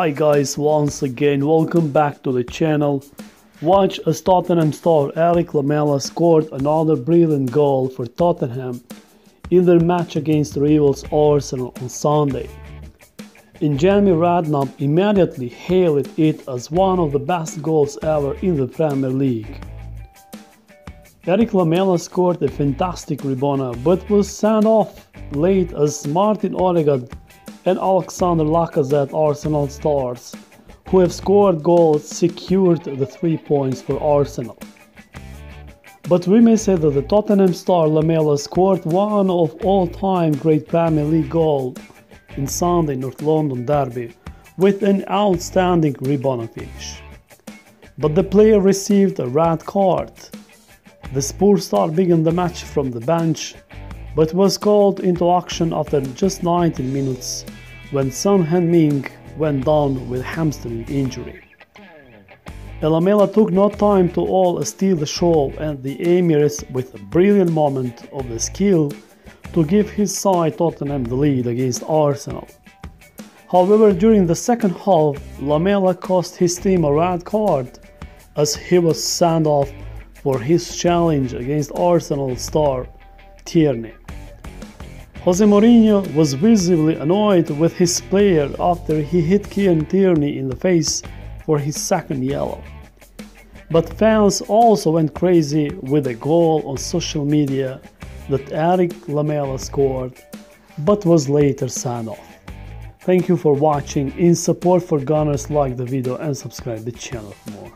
Hi guys, once again, welcome back to the channel. Watch as Tottenham star Erik Lamela scored another brilliant goal for Tottenham in their match against rivals Arsenal on Sunday. And Jamie Redknapp immediately hailed it as one of the best goals ever in the Premier League. Erik Lamela scored a fantastic rabona but was sent off late as Martin Odegaard and Alexander Lacazette Arsenal stars, who have scored goals, secured the three points for Arsenal. But we may say that the Tottenham star Lamela scored one of all-time great Premier League goals in Sunday North London derby with an outstanding rabona finish. But the player received a red card. The Spurs star began the match from the bench but was called into action after just 19 minutes when Son Heung-min went down with hamstring injury. Lamela took no time to all steal the show and the Emirates with a brilliant moment of the skill to give his side Tottenham the lead against Arsenal. However, during the second half, Lamela cost his team a red card as he was sent off for his challenge against Arsenal star Tierney. Jose Mourinho was visibly annoyed with his player after he hit Kieran Tierney in the face for his second yellow. But fans also went crazy with a goal on social media that Erik Lamela scored but was later signed off. Thank you for watching. In support for Gunners like the video and subscribe the channel for more.